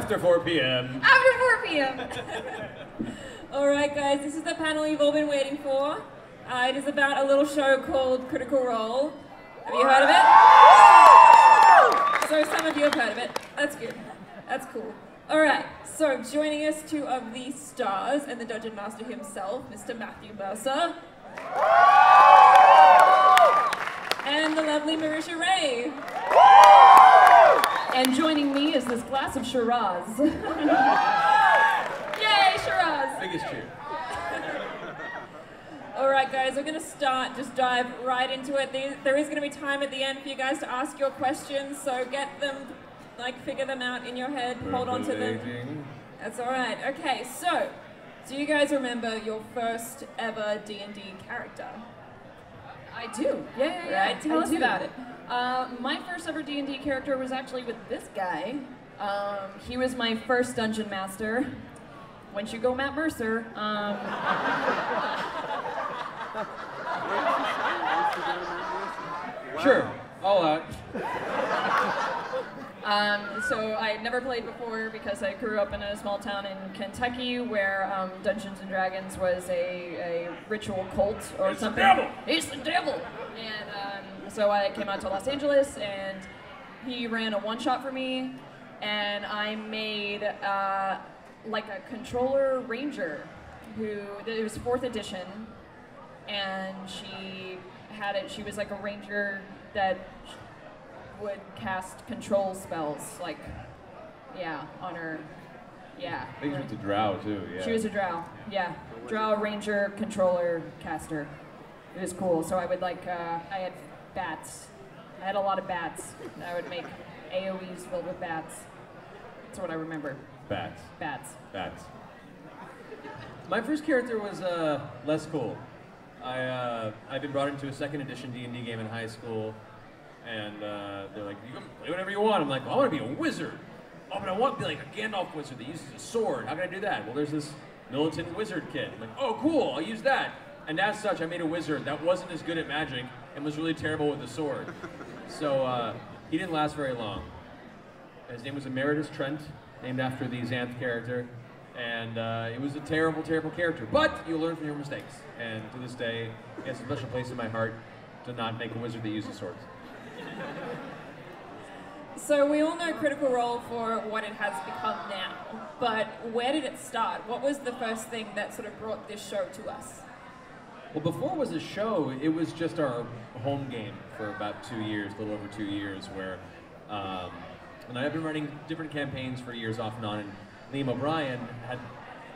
After 4 p.m. After 4 p.m. all right, guys, this is the panel you've all been waiting for. Uh, it is about a little show called Critical Role. Have you heard of it? So some of you have heard of it. That's good. That's cool. All right, so joining us, two of the stars and the Dungeon Master himself, Mr. Matthew Mercer. And the lovely Marisha Ray. And joining me is this glass of Shiraz. Yay, Shiraz! Biggest cheer. All right, guys, we're gonna start. Just dive right into it. There- There is gonna be time at the end for you guys to ask your questions, so get them, like, figure them out in your head. Hold on to them. That's all right. Okay, so do you guys remember your first ever D and D character? I do. Yeah, yeah, yeah. Right, tell I us do. about it. Uh, my first ever D&D character was actually with this guy. Um, he was my first dungeon master. Once you go Matt Mercer, um, Sure. All out. Um, so I had never played before because I grew up in a small town in Kentucky where um, Dungeons and Dragons was a, a ritual cult or It's the something. devil! It's the devil! And um, so I came out to Los Angeles and he ran a one shot for me and I made uh, like a controller ranger who it was fourth edition and she had it she was like a ranger that would cast control spells like yeah on her yeah I think she was a drow too. Yeah. she was a drow yeah drow ranger controller caster it was cool so i would like uh, i had bats i had a lot of bats i would make aoes filled with bats that's what i remember bats. bats Bats. My first character was uh, less cool. I uh, I've been brought into a second edition D and D game in high school, and uh, they're like, "You can play whatever you want." I'm like, well, "I want to be a wizard." Oh, but I want to be like a Gandalf wizard that uses a sword. How can I do that? Well, there's this militant wizard kit. I'm like, "Oh, cool! I'll use that." And as such, I made a wizard that wasn't as good at magic and was really terrible with the sword. So uh, he didn't last very long. His name was Emeritus Trent, named after the Xanth character. And uh, it was a terrible, terrible character. But you learn from your mistakes. And to this day, it has a special place in my heart to not make a wizard that uses swords. So we all know Critical Role for what it has become now, but where did it start? What was the first thing that sort of brought this show to us? Well, before it was a show, it was just our home game for about two years, a little over two years, where, um, and I've been running different campaigns for years off and on. And Liam O'Brien had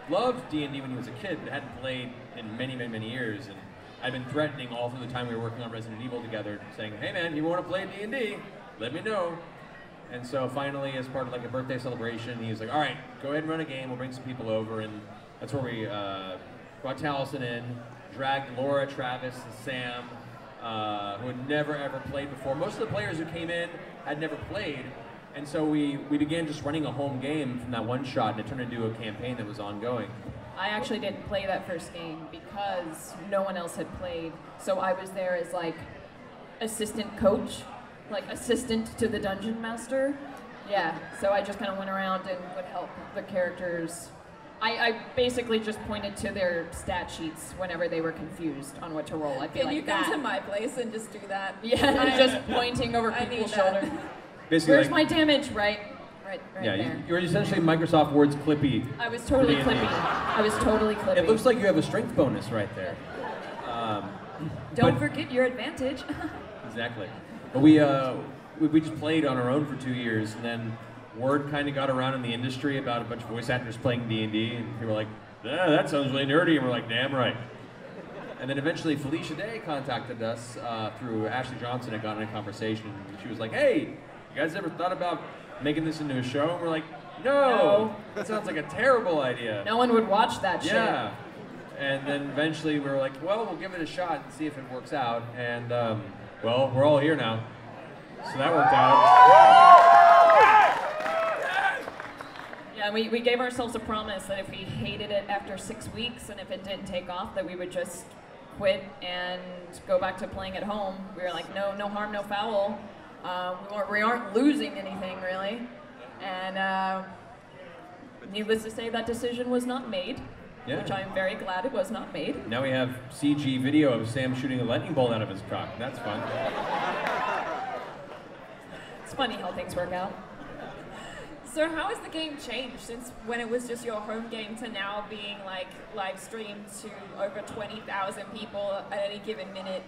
loved D and D when he was a kid, but hadn't played in many, many, many years. And I'd been threatening all through the time we were working on Resident Evil together, saying, "Hey, man, you want to play D and D? Let me know." And so finally, as part of like a birthday celebration, he was like, "All right, go ahead and run a game. We'll bring some people over." And that's where we uh, brought Taliesin in, dragged Laura, Travis, and Sam, uh, who had never ever played before. Most of the players who came in had never played, and so we we began just running a home game from that one shot, and it turned into a campaign that was ongoing. I actually didn't play that first game because no one else had played. So I was there as like assistant coach, like assistant to the dungeon master. Yeah, so I just kind of went around and would help the characters. I, I basically just pointed to their stat sheets whenever they were confused on what to roll. I'd be Can like you come that. to my place and just do that? yeah, I- just pointing over people's that. shoulders. Basically, Where's like, my damage? Right, right, right yeah, there. you, you're essentially Microsoft Word's Clippy. I was totally clippy. I was totally clippy. It looks like you have a strength bonus right there. Um, Don't forget your advantage. Exactly. But we, uh, we, we just played on our own for two years, and then word kind of got around in the industry about a bunch of voice actors playing D&D, and people were like, yeah, that sounds really nerdy, and we're like, damn right. And then eventually Felicia Day contacted us uh, through Ashley Johnson and got in a conversation. And she was like, hey, you guys ever thought about making this into a show? And we're like, no, No. that sounds like a terrible idea. no one would watch that shit. Yeah. And then eventually we were like, well, we'll give it a shot and see if it works out. And, um, well, we're all here now. So that worked out. Yeah, we, we gave ourselves a promise that if we hated it after six weeks and if it didn't take off, that we would just quit and go back to playing at home. We were like, no, no harm, no foul. Um, we, weren't, we aren't losing anything really, and uh, needless to say, that decision was not made. Yeah. Which I'm very glad it was not made. Now we have CG video of Sam shooting a lightning bolt out of his cock. That's fun. It's funny how things work out. So how has the game changed since when it was just your home game to now being like live streamed to over 20,000 people at any given minute?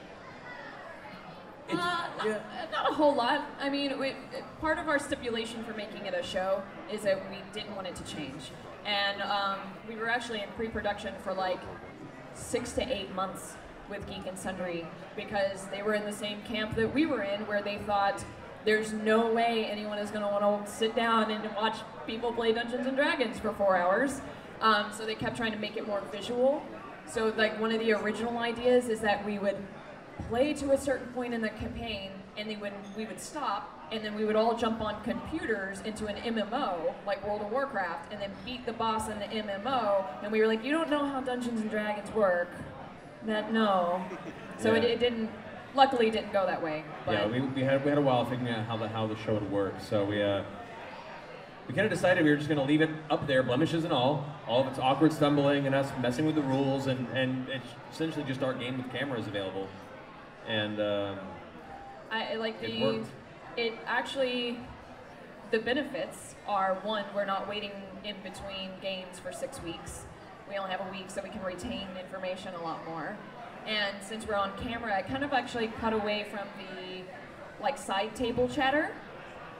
Uh, not, yeah. not a whole lot. I mean, we, part of our stipulation for making it a show is that we didn't want it to change. And um, we were actually in pre production for like six to eight months with Geek and Sundry because they were in the same camp that we were in where they thought there's no way anyone is going to want to sit down and watch people play Dungeons and Dragons for four hours. Um, so they kept trying to make it more visual. So, like, one of the original ideas is that we would play to a certain point in the campaign, and then we would stop, and then we would all jump on computers into an MMO, like World of Warcraft, and then beat the boss in the MMO. And we were like, you don't know how Dungeons and Dragons work. That no. So it, Yeah. it didn't. Luckily, it didn't go that way. But Yeah, we, we had we had a while figuring out how the how the show would work. So we uh we kind of decided we were just going to leave it up there, blemishes and all, all of its awkward stumbling and us messing with the rules, and and it's essentially just our game with cameras available. And um, I like It the. worked. It actually, the benefits are one, we're not waiting in between games for six weeks. We only have a week, so we can retain information a lot more. And since we're on camera, I kind of actually cut away from the like side table chatter.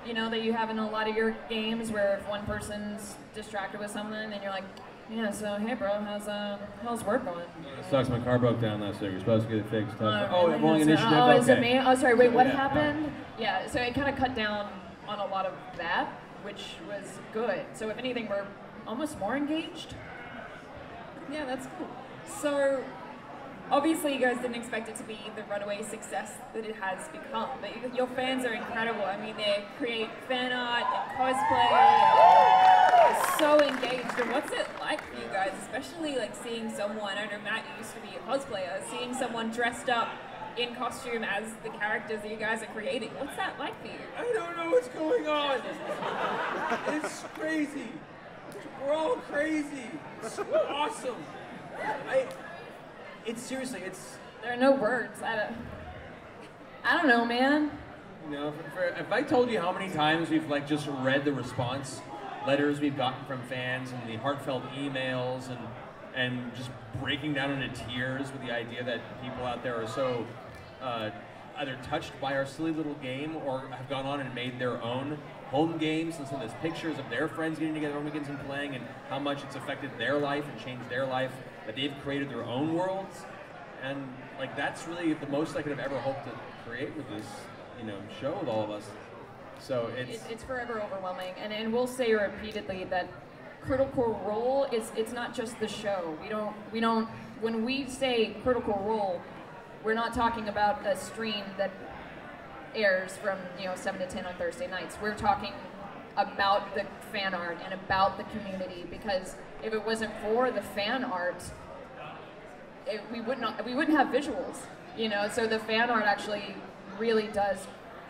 You know that you have in a lot of your games, where if one person's distracted with something, and you're like, "Yeah, so hey, bro, how's uh, how's work going?" it sucks. My car broke down last week. We're supposed to get it fixed. Uh, oh, really? rolling Is initiative. Oh, is it me? Oh, sorry. Wait, what Yeah, no. happened? Yeah, so it kind of cut down on a lot of that, which was good. So if anything, we're almost more engaged. Yeah, that's cool. So, obviously, you guys didn't expect it to be the runaway success that it has become, but you, your fans are incredible. I mean, they create fan art and cosplay. They're so engaged. And what's it like for you guys, especially like seeing someone? I know Matt used to be a cosplayer. Seeing someone dressed up in costume as the characters that you guys are creating. What's that like for you? I don't know what's going on. It's crazy. We're all crazy. It's awesome. I. It's seriously. It's. There are no words. I don't. I don't know, man. You know, for, for, if I told you how many times we've like just read the response letters we've gotten from fans and the heartfelt emails and and just breaking down into tears with the idea that people out there are so uh, either touched by our silly little game or have gone on and made their own home games and send us pictures of their friends getting together on weekends and playing and how much it's affected their life and changed their life that they've created their own worlds and like that's really the most I could have ever hoped to create with this you know show with all of us so it's It, it's forever overwhelming, and, and we'll say repeatedly that Critical Role is it's not just the show. We don't we don't when we say Critical Role, we're not talking about a stream that airs from you know seven to ten on Thursday nights. We're talking about the fan art and about the community because if it wasn't for the fan art, it, we would not we wouldn't have visuals. You know, so the fan art actually really does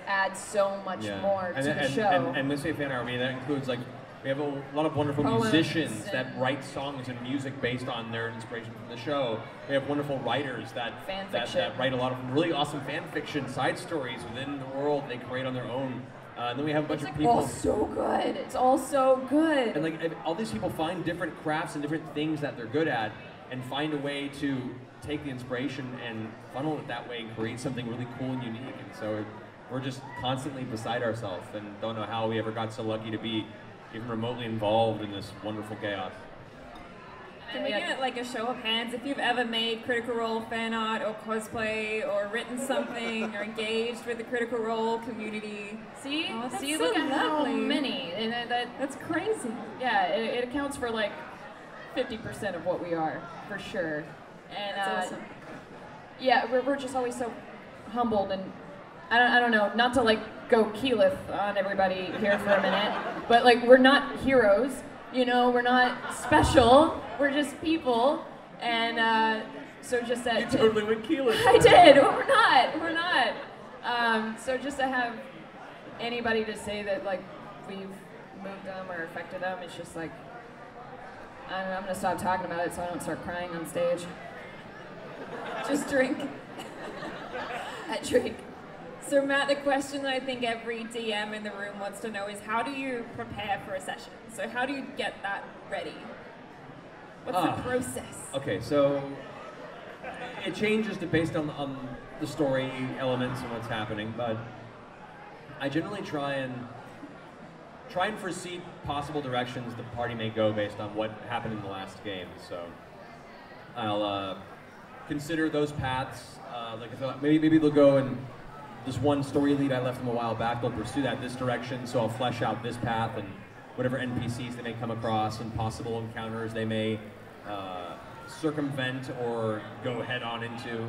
add so much more to and, the show. And, and when we say fan art, I mean that includes like we have a lot of wonderful Poems musicians that write songs and music based on their inspiration from the show. We have wonderful writers that that, that write a lot of really awesome fan fiction, side stories within the world they create on their own. Uh, and then we have a bunch it's of like people. all so good. It's all so good. And like all these people find different crafts and different things that they're good at, and find a way to take the inspiration and funnel it that way and create something really cool and unique. And so we're just constantly beside ourselves and don't know how we ever got so lucky to be even remotely involved in this wonderful chaos. Can we Yeah. get like a show of hands if you've ever made Critical Role fan art or cosplay or written something or engaged with the Critical Role community? see, Oh, that's see, so look at how many, and that, that That's crazy. yeah, it, it accounts for like fifty percent of what we are for sure. And That's uh, awesome. yeah, we're, we're just always so humbled and I don't, I don't know, not to like go keyleth on everybody here for a minute, but like we're not heroes, you know, we're not special, we're just people, and uh, so just that. You totally went Keyleth. I did. We're not. We're not. Um, so just to have anybody to say that like we've moved them or affected them. It's just like I don't know, I'm gonna stop talking about it so I don't start crying on stage. Just drink. I drink. So Matt, the question that I think every DM in the room wants to know is how do you prepare for a session? So how do you get that ready? What's Ah. the process? Okay, so it changes based on, on the story elements and what's happening, but I generally try and try and foresee possible directions the party may go based on what happened in the last game. So I'll uh, consider those paths. Uh, like maybe maybe they'll go and this one story lead I left them a while back. They'll pursue that this direction, so I'll flesh out this path and whatever NPCs they may come across and possible encounters they may uh, circumvent or go head on into.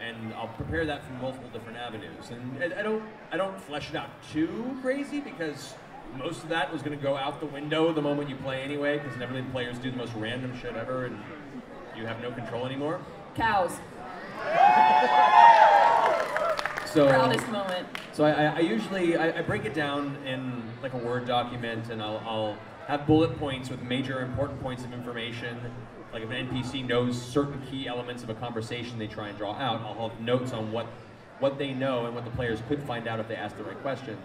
And I'll prepare that from multiple different avenues. And I, don't I don't flesh it out too crazy because most of that was going to go out the window the moment you play anyway, because the players do the most random shit ever, and you have no control anymore. Cows. So Proudest moment. So I, I- I usually I, I break it down in like a Word document, and I'll, I'll have bullet points with major important points of information. Like if an NPC knows certain key elements of a conversation they try and draw out, I'll have notes on what what they know and what the players could find out if they ask the right questions.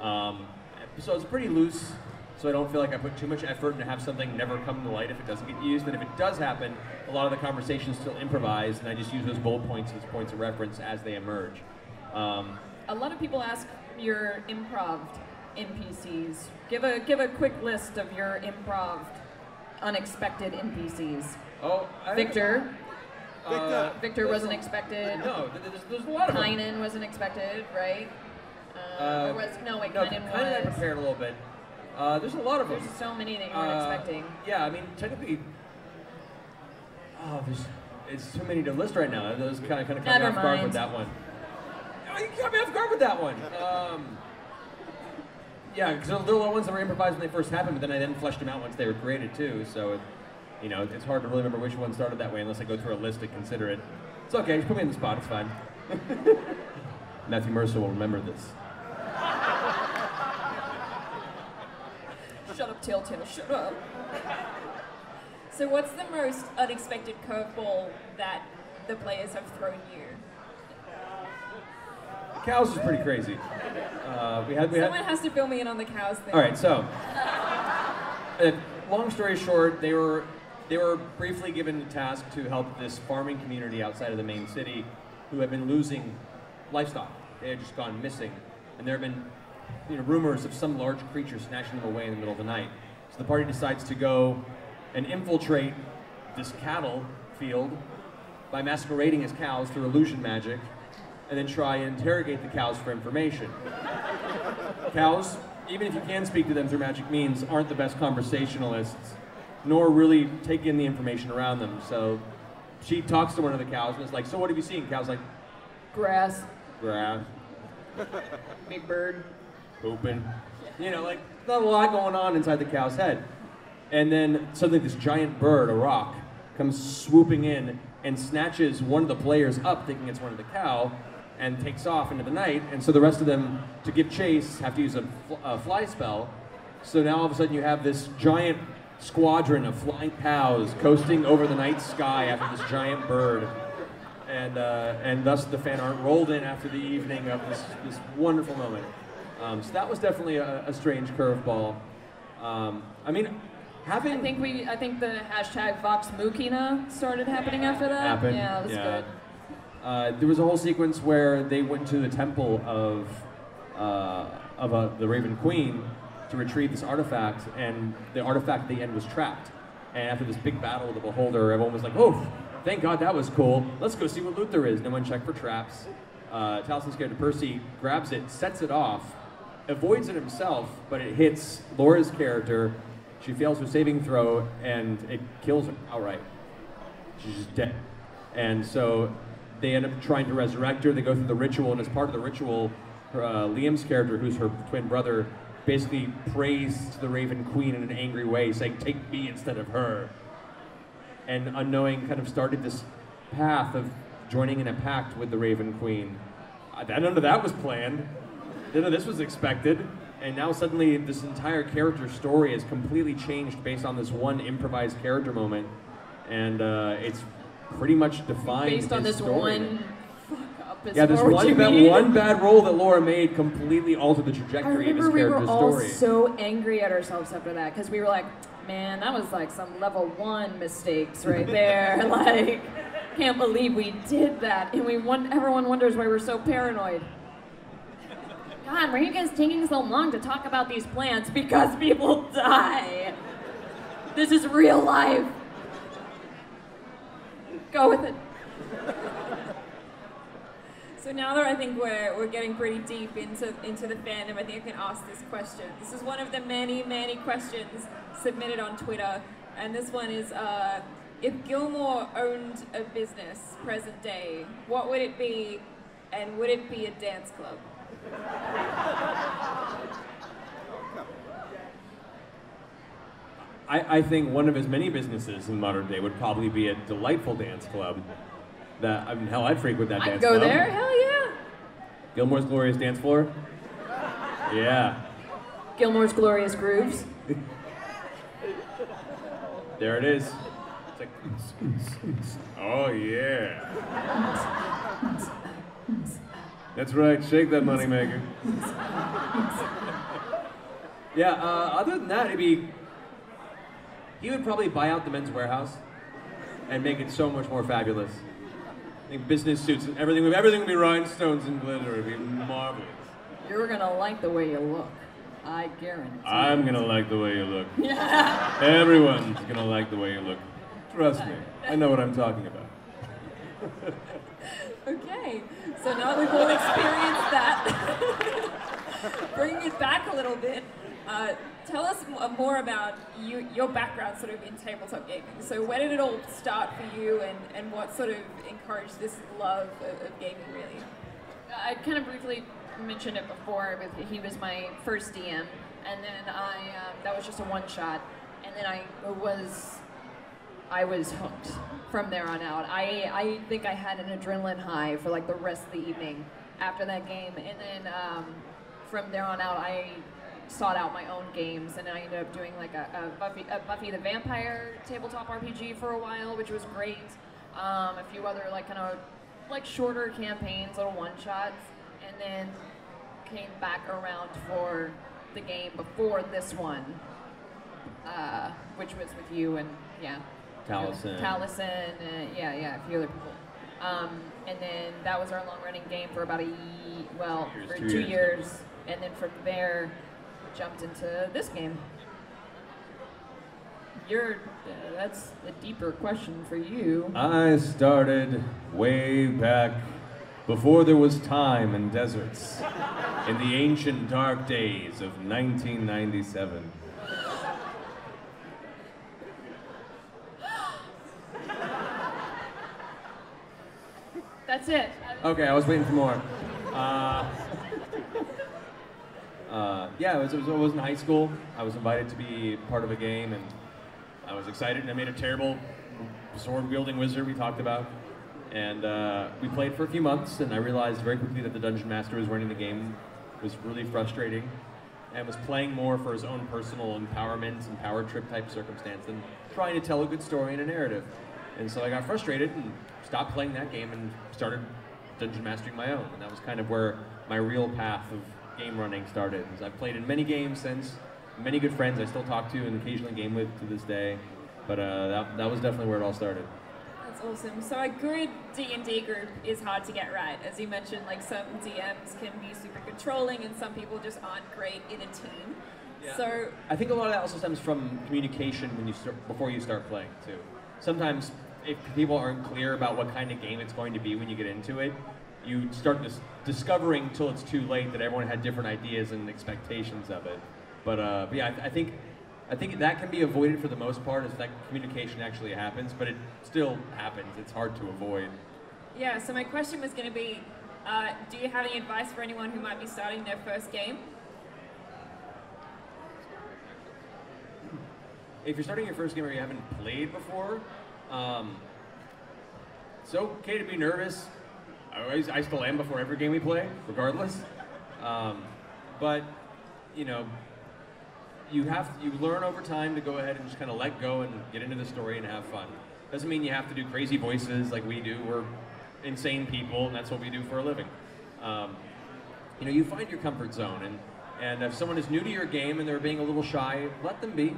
Um, so it's pretty loose, so I don't feel like I put too much effort into have something never come to light if it doesn't get used. And if it does happen, a lot of the conversations still improvised, and I just use those bullet points as points of reference as they emerge. Um, A lot of people ask your improv NPCs. Give a give a quick list of your improv unexpected NPCs. oh, I, Victor. Uh, Victor wasn't expected. No, there's, there's a lot of them. Kynan wasn't expected, right? Uh, Uh, was no wait, no, Kynan kind of I prepared a little bit. Uh, there's a lot of them. There's so many that you weren't Uh, expecting. Yeah, I mean, technically, oh, there's it's too many to list right now. Those kind of kind of caught me off guard with that one. Oh, you caught me off guard with that one. Um, yeah, because there were ones that were improvised when they first happened, but then I then fleshed them out once they were created too. So, it, you know, it's hard to really remember which one started that way unless I go through a list to consider it. It's okay. Just put me in the spot. It's fine. Matthew Mercer will remember this. Shut up, Telltale. Shut up. So what's the most unexpected curveball that the players have thrown you? Cows is pretty crazy. Uh, we had we had. Someone has to fill me in on the cows thing. All right, so uh, long story short, they were they were briefly given the task to help this farming community outside of the main city, who had been losing livestock. They had just gone missing, and there have been you know, rumors of some large creature snatching them away in the middle of the night. So the party decides to go and infiltrate this cattle field by masquerading as cows through illusion magic, and then try and interrogate the cows for information. Cows, even if you can speak to them through magic means, aren't the best conversationalists, nor really take in the information around them. So she talks to one of the cows and is like, So what have you seen? Cow's like, Grass. Grass, Big bird. pooping. You know, like, not a lot going on inside the cow's head. And then suddenly this giant bird, a roc, comes swooping in and snatches one of the players up, thinking it's one of the cow, and takes off into the night. And so the rest of them, to give chase, have to use a, fl- a fly spell. So now all of a sudden you have this giant squadron of flying cows coasting over the night sky after this giant bird. And, uh, and thus the fan art rolled in after the evening of this, this wonderful moment. Um, so that was definitely a, a strange curveball. Um, I mean, having I think we. I think the hashtag Vox Machina started happening after that. happened. Yeah, that was good. Uh, there was a whole sequence where they went to the temple of uh, of uh, the Raven Queen to retrieve this artifact, and the artifact at the end was trapped. And after this big battle with the Beholder, everyone was like, "Oh, thank God that was cool. Let's go see what loot there is." No one checked for traps. Uh, Taliesin's character Percy grabs it, sets it off, avoids it himself, but it hits Laura's character. She fails her saving throw, and it kills her outright. She's just dead. And so they end up trying to resurrect her. They go through the ritual, and as part of the ritual, her, uh, Liam's character, who's her twin brother, basically prays to the Raven Queen in an angry way, saying, Take me instead of her. And unknowing kind of started this path of joining in a pact with the Raven Queen. Uh, None of that was planned. none of this was expected. And now suddenly this entire character story is completely changed based on this one improvised character moment. And uh, it's pretty much defined Based on his this story. one fuck up. is Yeah, this one you bad, mean? one bad roll that Laura made completely altered the trajectory of his character's remember we were all story. so angry at ourselves after that because we were like, man, that was like some level one mistakes right there. like, can't believe we did that. And we won- everyone wonders why we're so paranoid. God, why are you guys taking so long to talk about these plants? Because people die. This is real life. Go with it. So now that I think we're, we're getting pretty deep into, into the fandom, I think I can ask this question. This is one of the many, many questions submitted on Twitter. And this one is uh, if Gilmore owned a business present day, what would it be? And would it be a dance club? I, I think one of his many businesses in modern day would probably be a delightful dance club. That I mean, hell, I'd frequent that I'd dance go club. there. Hell yeah. Gilmore's Glorious Dance Floor. Yeah, Gilmore's Glorious Grooves. there it is. It's like, oh yeah. That's right. Shake that moneymaker. yeah. Uh, other than that, it'd be. He would probably buy out the Men's Wearhouse and make it so much more fabulous. I think business suits and everything. would- Everything would be rhinestones and glitter. It'd be marvelous. You're gonna like the way you look. I guarantee. I'm gonna like the way you look. Yeah. Everyone's gonna like the way you look. Trust me, I know what I'm talking about. Okay, so now that we've all experienced that, bringing it back a little bit, uh, tell us uh, more about you, your background sort of in tabletop gaming. So where did it all start for you and, and what sort of encouraged this love of, of gaming really? I kind of briefly mentioned it before. With he was my first DM, and then I um, that was just a one shot, and then I was I was hooked from there on out. I I think I had an adrenaline high for like the rest of the evening after that game, and then um, from there on out I sought out my own games, and I ended up doing like a, a Buffy a Buffy the Vampire tabletop RPG for a while, which was great. Um, a few other like kind of like shorter campaigns, little one shots, and then came back around for the game before this one, uh, which was with you and yeah, Taliesin. Taliesin, uh, yeah, yeah, a few other people. Um, and then that was our long-running game for about a well Years, for two two years. years, and then from there jumped into this game. You're uh, that's a deeper question for you. I started way back before there was time and deserts in the ancient dark days of 1997. That's it. Okay, I was waiting for more. Uh, uh, yeah, it was, it was, I was in high school. I was invited to be part of a game, and I was excited. And I made a terrible sword-wielding wizard we talked about, and uh, we played for a few months. And I realized very quickly that the dungeon master was running the game was really frustrating, and was playing more for his own personal empowerment and power trip type circumstance than trying to tell a good story and a narrative. And so I got frustrated and stopped playing that game and started dungeon mastering my own. And that was kind of where my real path of game running started. I've played in many games since, many good friends I still talk to and occasionally game with to this day. But uh, that, that was definitely where it all started. That's awesome. So a good D&D group is hard to get right. As you mentioned, like some DMs can be super controlling and some people just aren't great in a team. Yeah. So I think a lot of that also stems from communication when you start, before you start playing too. Sometimes if people aren't clear about what kind of game it's going to be when you get into it, you start dis- discovering till it's too late that everyone had different ideas and expectations of it. But, uh, but yeah, I, I think I think that can be avoided for the most part if that communication actually happens, but it still happens. It's hard to avoid. yeah, so my question was going to be, uh, do you have any advice for anyone who might be starting their first game? if you're starting your first game or you haven't played before, um, it's okay to be nervous. I, always, I still am before every game we play, regardless. Um, but you know, you have to you learn over time to go ahead and just kind of let go and get into the story and have fun. Doesn't mean you have to do crazy voices like we do. We're insane people, and that's what we do for a living. Um, you know, you find your comfort zone, and and if someone is new to your game and they're being a little shy, let them be.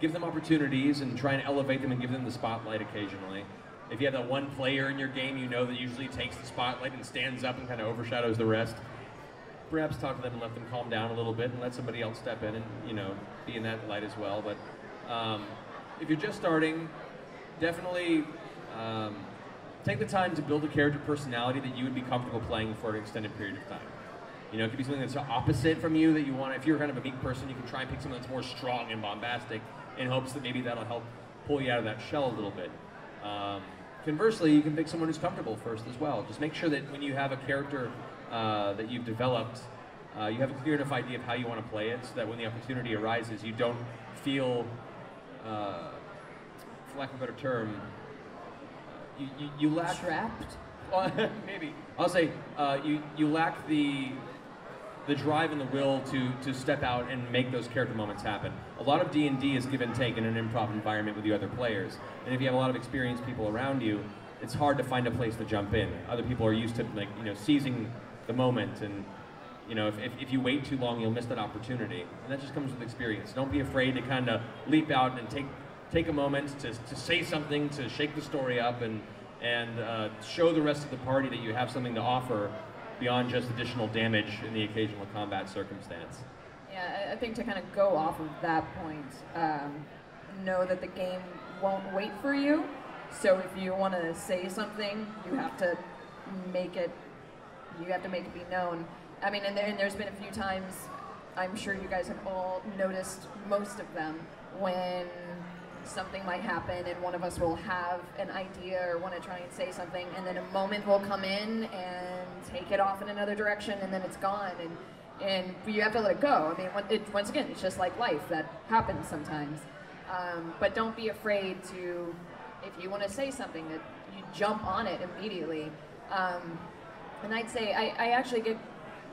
Give them opportunities and try and elevate them and give them the spotlight occasionally. If you have that one player in your game you know that usually takes the spotlight and stands up and kind of overshadows the rest, perhaps talk to them and let them calm down a little bit and let somebody else step in and you know be in that light as well. But um, if you're just starting, definitely um, take the time to build a character personality that you would be comfortable playing for an extended period of time. You know, it could be something that's opposite from you that you want. If you're kind of a meek person, you can try and pick something that's more strong and bombastic in hopes that maybe that'll help pull you out of that shell a little bit. Um, conversely, you can pick someone who's comfortable first as well. Just make sure that when you have a character uh, that you've developed, uh, you have a clear enough idea of how you want to play it so that when the opportunity arises, you don't feel, uh, for lack of a better term, you, you, you lack. Trapped? Well, maybe. I'll say uh, you, you lack the the drive and the will to to step out and make those character moments happen. A lot of D and D is give and take in an improv environment with the other players, and if you have a lot of experienced people around you, it's hard to find a place to jump in. Other people are used to like you know seizing the moment, and you know if, if, if you wait too long, you'll miss that opportunity, and that just comes with experience. Don't be afraid to kind of leap out and take take a moment to, to say something, to shake the story up, and and uh, show the rest of the party that you have something to offer beyond just additional damage in the occasional combat circumstance. Yeah, I- think to kind of go off of that point, um, know that the game won't wait for you. So if you want to say something, you have to make it. You have to make it be known. I mean, and, there, and there's been a few times. I'm sure you guys have all noticed most of them when something might happen and one of us will have an idea or want to try and say something and then a moment will come in and take it off in another direction and then it's gone and and you have to let it go. I mean, it, once again, it's just like life that happens sometimes. Um, but don't be afraid to, if you want to say something, that you jump on it immediately. Um, and I'd say I, I actually get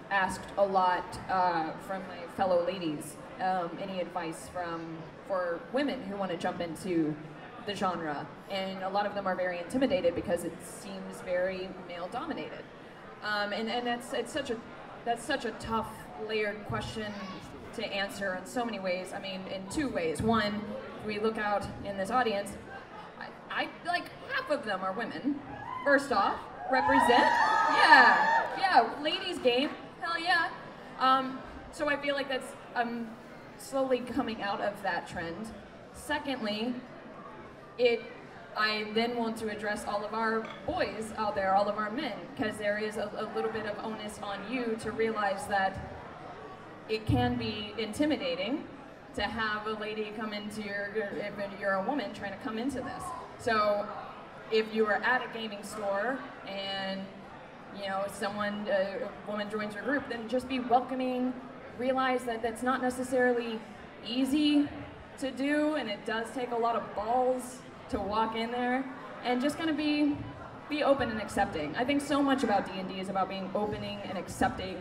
asked a lot uh, from my fellow ladies um, any advice from for women who want to jump into the genre, and a lot of them are very intimidated because it seems very male dominated. Um, and and that's it's such a that's such a tough layered question to answer in so many ways. I mean, in two ways. One, we look out in this audience, I, I like half of them are women. First off, represent. Yeah, yeah, ladies game. Hell yeah. Um, so I feel like that's um, slowly coming out of that trend. Secondly, it I then want to address all of our boys out there, all of our men, because there is a, a little bit of onus on you to realize that it can be intimidating to have a lady come into your, if you're a woman trying to come into this. So if you are at a gaming store and you know someone, a woman joins your group, then just be welcoming. Realize that that's not necessarily easy to do, and it does take a lot of balls to walk in there, and just kind of be be open and accepting. I think so much about D and D is about being opening and accepting,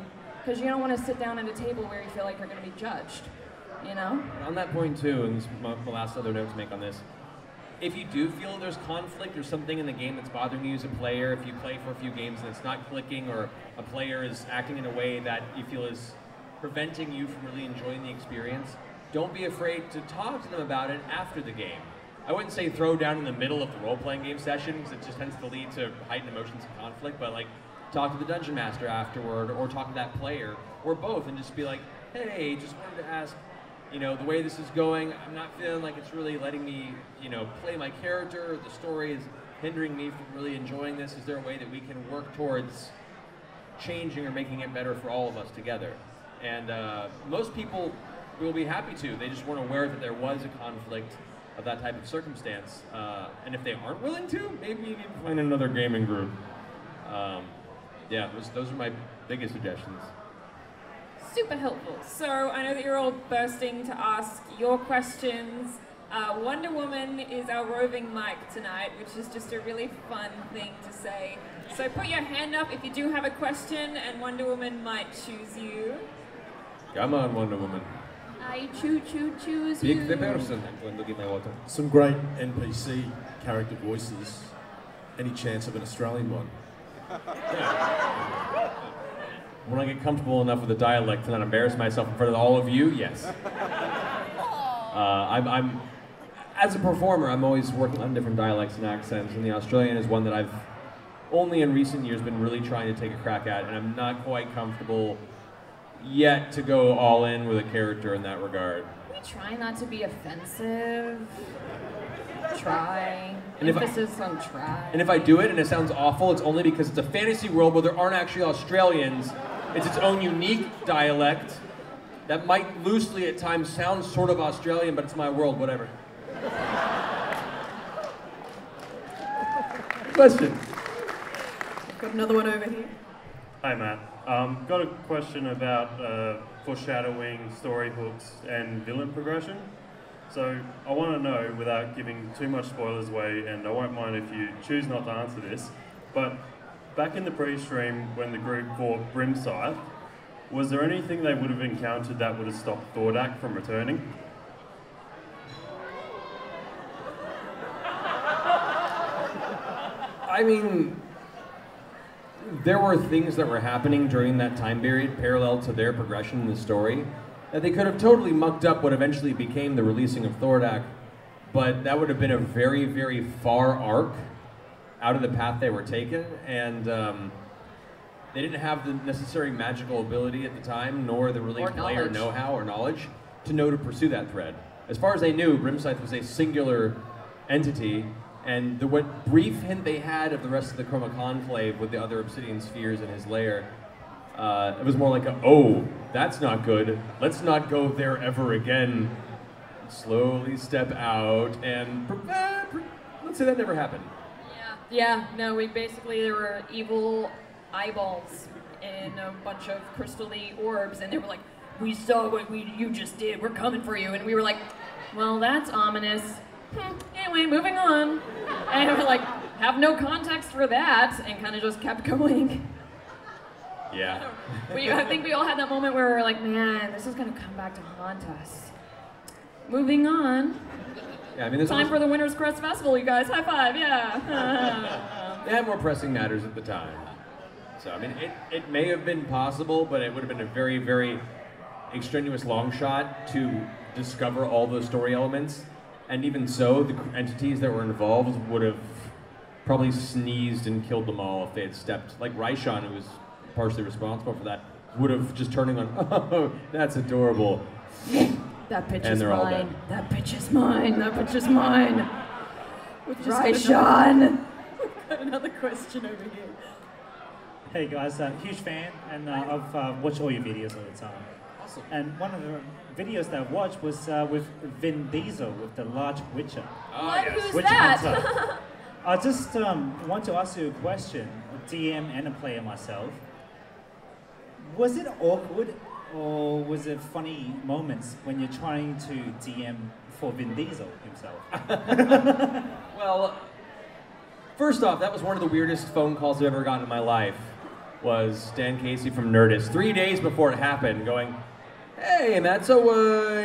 because you don't want to sit down at a table where you feel like you're going to be judged. You know? On that point too, and this is my, the last other note to make on this, if you do feel there's conflict or something in the game that's bothering you as a player, if you play for a few games and it's not clicking, or a player is acting in a way that you feel is preventing you from really enjoying the experience, don't be afraid to talk to them about it after the game. I wouldn't say throw down in the middle of the role-playing game session because it just tends to lead to heightened emotions and conflict. But like, talk to the dungeon master afterward, or talk to that player, or both, and just be like, "Hey, just wanted to ask, you know, the way this is going, I'm not feeling like it's really letting me, you know, play my character. The story is hindering me from really enjoying this. Is there a way that we can work towards changing or making it better for all of us together?" And uh, most people will be happy to. They just weren't aware that there was a conflict of that type of circumstance. Uh, and if they aren't willing to, maybe you to find another gaming group. Um, yeah, those, those are my biggest suggestions. Super helpful. So I know that you're all bursting to ask your questions. Uh, Wonder Woman is our roving mic tonight, which is just a really fun thing to say. So put your hand up if you do have a question, and Wonder Woman might choose you. Come on, Wonder Woman. I choo choo choose Pick you. the person. I'm going to get my water. Some great NPC character voices. Any chance of an Australian one? When I get comfortable enough with the dialect to not embarrass myself in front of all of you, yes. Uh, I'm, I'm, as a performer, I'm always working on different dialects and accents, and the Australian is one that I've only in recent years been really trying to take a crack at, and I'm not quite comfortable yet to go all in with a character in that regard. We try not to be offensive. Try. And if I- Emphasis on try. And if I do it and it sounds awful, it's only because it's a fantasy world where there aren't actually Australians. It's its own unique dialect that might loosely at times sound sort of Australian, but it's my world, whatever. Question. Got another one over here. Hi, Matt. Um, got a question about uh, foreshadowing, story hooks, and villain progression. So I want to know, without giving too much spoilers away, and I won't mind if you choose not to answer this, but back in the pre-stream when the group fought Brimscythe, was there anything they would have encountered that would have stopped Thordak from returning? I mean, there were things that were happening during that time period parallel to their progression in the story that they could have totally mucked up what eventually became the releasing of Thordak, but that would have been a very, very far arc out of the path they were taken, and um, they didn't have the necessary magical ability at the time, nor the really Or player knowledge. know-how or knowledge to know to pursue that thread. As far as they knew, Brimscythe was a singular entity, and the what brief hint they had of the rest of the Chroma Conclave with the other Obsidian spheres in his lair, uh, it was more like a, oh, that's not good. Let's not go there ever again. Slowly step out and pre- eh, pre- let's say that never happened. Yeah. Yeah, no, we basically, there were evil eyeballs in a bunch of crystally orbs, and they were like, we saw what we, you just did, we're coming for you. And we were like, well, that's ominous. Hmm, Anyway, moving on. And we're like, have no context for that, and kind of just kept going. Yeah. We, I think we all had that moment where we were like, man, this is gonna come back to haunt us. Moving on. Yeah, I mean, this Time was, for the Winter's Crest Festival, you guys. High five, yeah. they had more pressing matters at the time. So, I mean, it, it may have been possible, but it would have been a very, very extraneous long shot to discover all those story elements. And even so, the entities that were involved would have probably sneezed and killed them all if they had stepped. Like Raishan, who was partially responsible for that, would have just turning on, oh, that's adorable. that bitch And is mine. That bitch is mine. That bitch is mine. We've just Right, got another, got another question over here. Hey guys, uh, huge fan, and uh, I've uh, watched all your videos all the time. Awesome. And one of the videos that I watched was uh, with Vin Diesel with the Large Witcher. Oh, What? yes. Who's Witch that? I just um, want to ask you a question, a DM and a player myself. Was it awkward, or was it funny moments when you're trying to DM for Vin Diesel himself? Well, first off, that was one of the weirdest phone calls I've ever gotten in my life. Was Dan Casey from Nerdist three days before it happened, going, "Hey, Matt, so uh,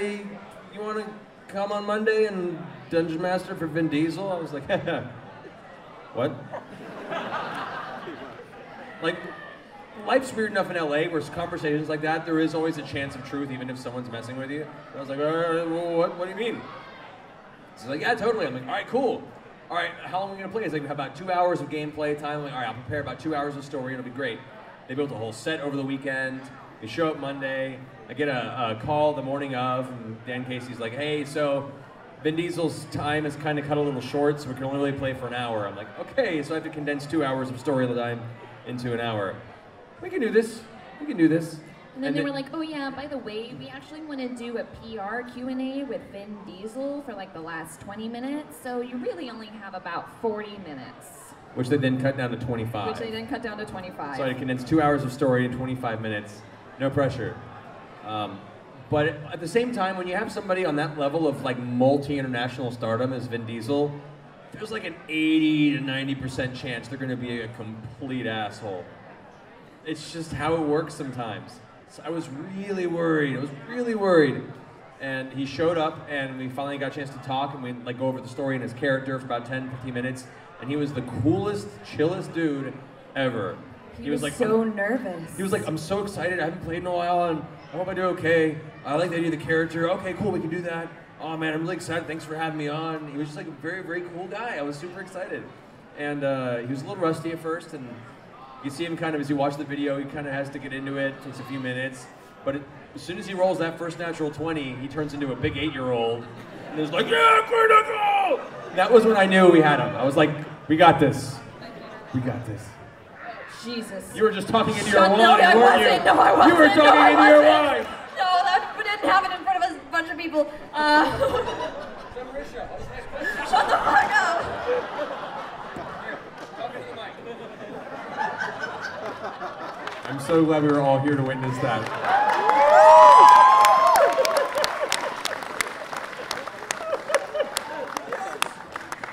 you want to come on Monday and Dungeon Master for Vin Diesel?" I was like, "What?" like, life's weird enough in LA where conversations like that, there is always a chance of truth, even if someone's messing with you. And I was like, uh, what, what do you mean? He's like, yeah, totally. I'm like, all right, cool. All right, how long are we gonna play? He's like, about two hours of gameplay time. I'm like, all right, I'll prepare about two hours of story. It'll be great. They built a whole set over the weekend. They show up Monday. I get a, a call the morning of, and Dan Casey's like, hey, so Vin Diesel's time is kind of cut a little short, so we can only really play for an hour. I'm like, okay, so I have to condense two hours of story time into an hour. We can do this. We can do this. And then they then- were like, "Oh yeah, by the way, we actually want to do a PR Q&A with Vin Diesel for like the last 20 minutes. So you really only have about 40 minutes." which they then cut down to 25. Which they then cut down to 25. So I condensed two hours of story in 25 minutes. No pressure. Um, but at the same time, when you have somebody on that level of like multi-international stardom as Vin Diesel, there's like an 80 to 90% chance they're going to be a complete asshole. It's just how it works sometimes. So I was really worried. I was really worried. And he showed up, and we finally got a chance to talk, and we like go over the story and his character for about 10, 15 minutes. And he was the coolest, chillest dude ever. He, was, like so nervous. He was like, I'm so excited. I haven't played in a while, and I hope I do okay. I like the idea of the character. Okay, cool, we can do that. Oh man, I'm really excited. Thanks for having me on. He was just like a very, very cool guy. I was super excited. And uh, he was a little rusty at first, and you see him kind of as you watch the video, he kind of has to get into it. Takes a few minutes, but it, as soon as he rolls that first natural 20, he turns into a big eight-year-old, and is like, "Yeah, critical!" That was when I knew we had him. I was like, "We got this. We got this." Jesus. You were just talking into your no, wine, I weren't wasn't. you? No, I You wasn't. You were talking I into your wine. No, that didn't happen in front of a bunch of people. Uh, shut the fuck up. I'm so glad we were all here to witness that.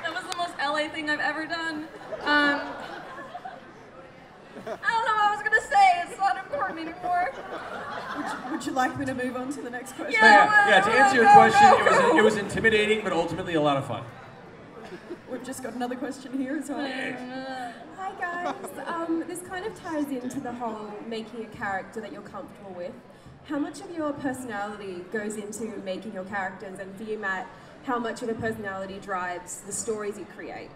That was the most LA thing I've ever done. Um, I don't know what I was gonna say. It's not important anymore. Would you like me to move on to the next question? Yeah. Yeah, to answer your go, question, go, it was it was intimidating, but ultimately a lot of fun. We've just got another question here as well. Hi guys. Um, this kind of ties into the whole making a character that you're comfortable with. How much of your personality goes into making your characters, and for you, Matt, how much of the personality drives the stories you create?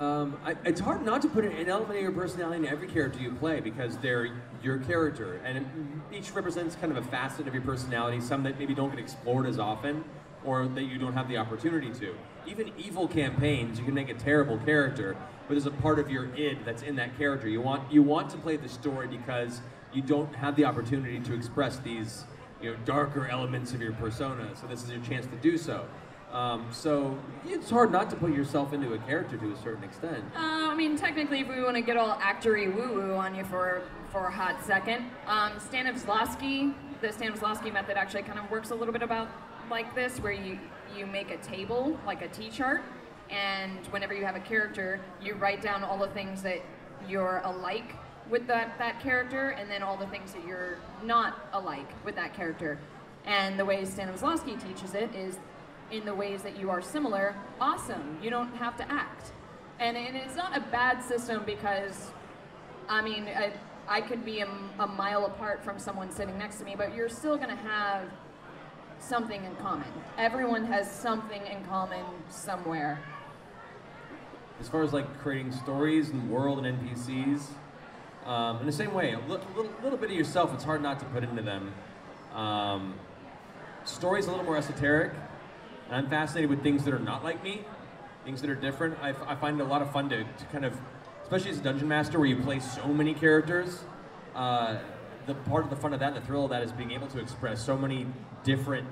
Um, I, it's hard not to put an element of your personality in every character you play because they're your character, and it, each represents kind of a facet of your personality. Some that maybe don't get explored as often, or that you don't have the opportunity to. Even evil campaigns, you can make a terrible character, but there's a part of your id that's in that character. You want you want to play the story because you don't have the opportunity to express these you know darker elements of your persona. So this is your chance to do so. Um, so it's hard not to put yourself into a character to a certain extent. Uh, I mean, technically, if we want to get all actory woo-woo on you for for a hot second, um, Stanislavski, the Stanislavski method actually kind of works a little bit about like this, where you you make a table like a T-chart, and whenever you have a character, you write down all the things that you're alike with that that character, and then all the things that you're not alike with that character. And the way Stanislavski teaches it is in the ways that you are similar, awesome. You don't have to act. And, and it's not a bad system because, I mean, I, I could be a, a mile apart from someone sitting next to me, but you're still going to have something in common. Everyone has something in common somewhere. as far as like creating stories and world and NPCs, um, in the same way, a li- little, little bit of yourself, it's hard not to put into them. Um, stories a little more esoteric, and I'm fascinated with things that are not like me, things that are different. I, find it a lot of fun to, to kind of, especially as a dungeon master where you play so many characters. Uh, the part of the fun of that, the thrill of that, is being able to express so many different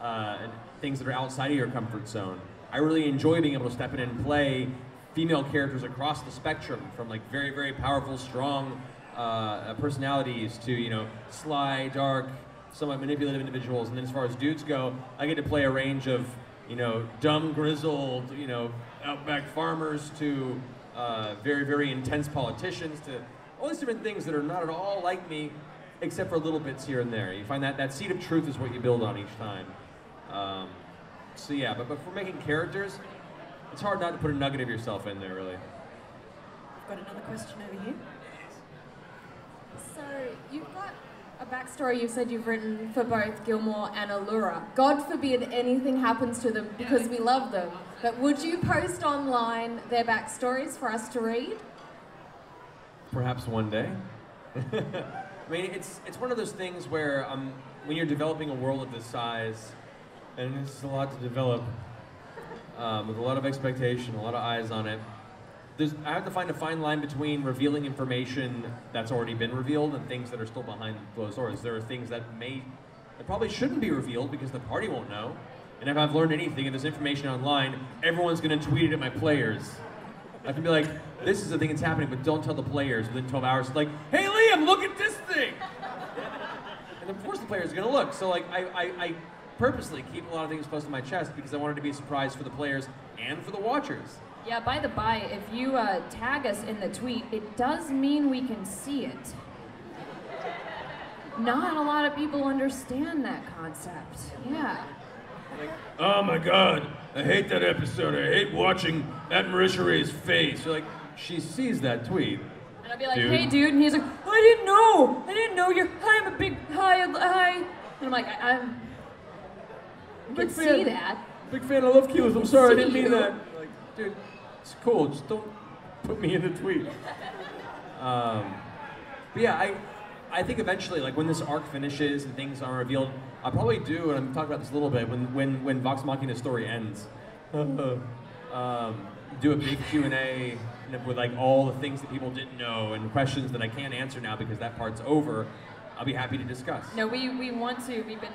uh, things that are outside of your comfort zone. I really enjoy being able to step in and play female characters across the spectrum, from like very, very powerful, strong uh, personalities to you know sly, dark, somewhat manipulative individuals. And then as far as dudes go, I get to play a range of you know dumb, grizzled, you know outback farmers to uh, very, very intense politicians to all these different things that are not at all like me, except for little bits here and there. You find that that seed of truth is what you build on each time. Um, so yeah, but, but for making characters, it's hard not to put a nugget of yourself in there, really. I've got another question over here. Yes. So you've got a backstory you've said you've written for both Gilmore and Allura. God forbid anything happens to them because we love them. But would you post online their backstories for us to read? Perhaps one day. I mean, it's it's one of those things where um, when you're developing a world of this size, and it's a lot to develop, um, with a lot of expectation, a lot of eyes on it. There's, I have to find a fine line between revealing information that's already been revealed and things that are still behind closed doors. There are things that may, that probably shouldn't be revealed because the party won't know. And if I've learned anything and there's information online, everyone's going to tweet it at my players. I can be like, this is the thing that's happening, but don't tell the players within 12 hours. Like, hey Liam, look at this thing! and of course the player's are gonna look. So like, I, I, I purposely keep a lot of things close to my chest because I want it to be a surprise for the players and for the watchers. Yeah, by the by, if you uh, tag us in the tweet, it does mean we can see it. not a lot of people understand that concept. Yeah. Like, Oh my god, I hate that episode. I hate watching that Marisha Ray's face. You're like, she sees that tweet. And I'd be like, Dude. hey, dude, and he's like, I didn't know. I didn't know you're. I'm a big hi, hi. And I'm like, I, I'm. You Big can fan. see that. Big fan, I love cues. I'm sorry, I didn't mean you. that. Like, dude, it's cool. Just don't put me in the tweet. Um, but yeah, I, I think eventually, like when this arc finishes and things are revealed, I'll probably do, and I'm talking about this a little bit, when when when Vox Machina's story ends, um, do a big Q and A with like all the things that people didn't know and questions that I can't answer now because that part's over. I'll be happy to discuss. No, we, we want to. We've been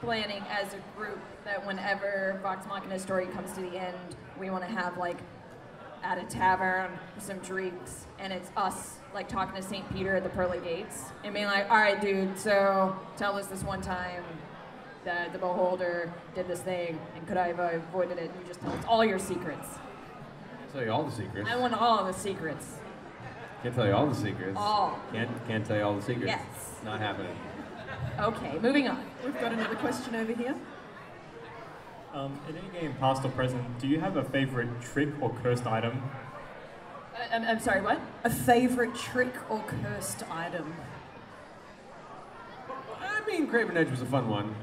planning as a group that whenever Vox Machina story comes to the end, we want to have like at a tavern with some drinks, and it's us like talking to St. Peter at the pearly gates and being like, "All right, dude, so tell us this one time that the beholder did this thing, and could I have avoided it? And you just tell us all your secrets. I'll tell you all the secrets. I want all the secrets. Can't tell you all the secrets. All. Can't can't tell you all the secrets. Yes. Not happening. Okay, moving on. We've got another question over here. Um, in any game, past or present, do you have a favorite trick or cursed item? I, I'm, I'm sorry, what? A favourite trick or cursed item? I mean, Craven Edge was a fun one.